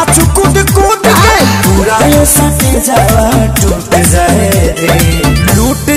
नाच कूद कूद के पूरा सटे जावा